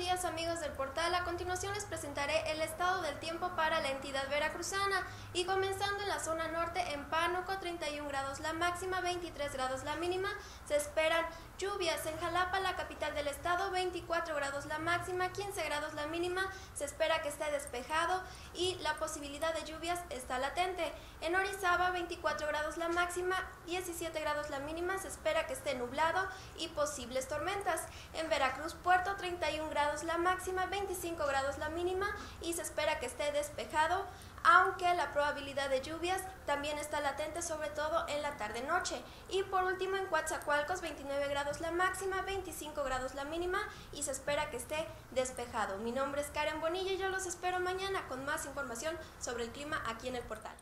días amigos del portal, a continuación les presentaré el estado del tiempo para la entidad veracruzana. Y comenzando en la zona norte en Pánuco 31 grados la máxima, 23 grados la mínima, se esperan lluvias en Jalapa, la capital del estado, 24 grados la máxima, 15 grados la mínima, se espera que esté despejado y la posibilidad de lluvias está latente. En Orizaba 24 grados la máxima, 17 grados la mínima, se espera que esté nublado y posibles tormentas. En Veracruz Puerto 31 la máxima, 25 grados la mínima y se espera que esté despejado, aunque la probabilidad de lluvias también está latente, sobre todo en la tarde-noche. Y por último en Coatzacoalcos 29 grados la máxima, 25 grados la mínima y se espera que esté despejado. Mi nombre es Karen Bonilla y yo los espero mañana con más información sobre el clima aquí en el portal.